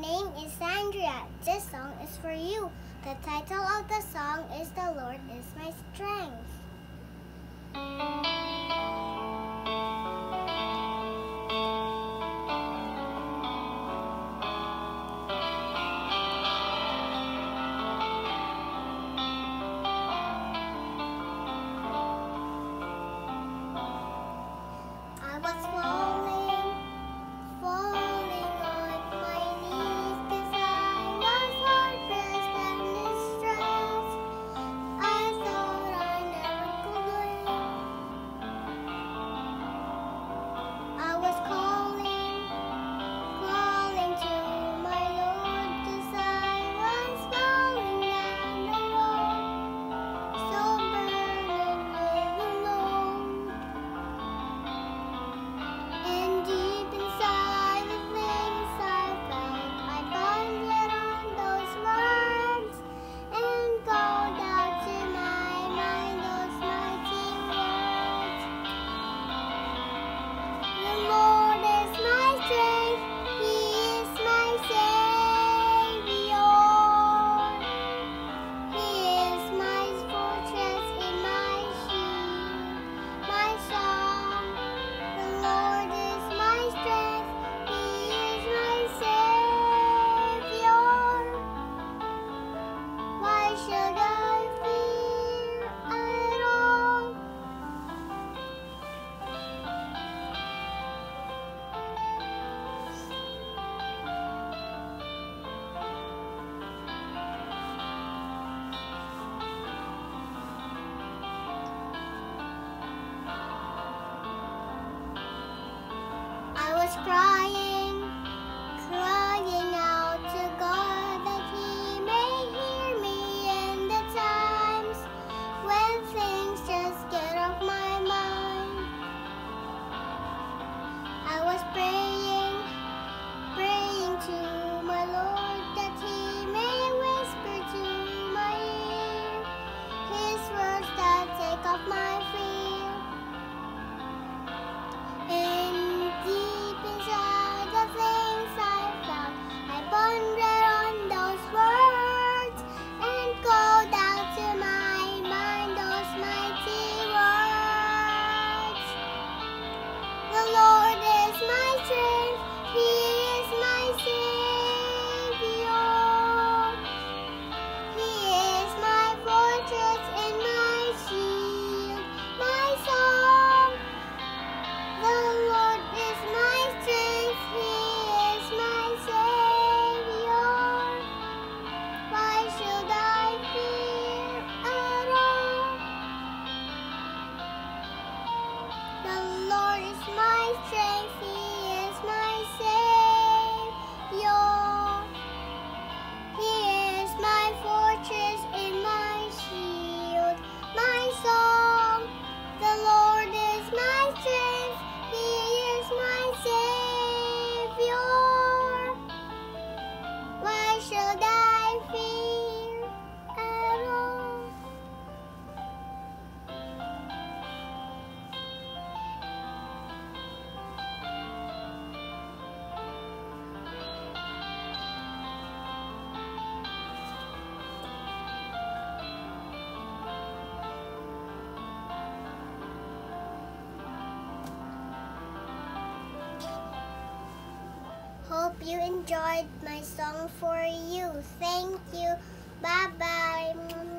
name is Xandria. This song is for you. The title of the song is The Lord is My Strength. strong. you enjoyed my song for you. Thank you. Bye-bye.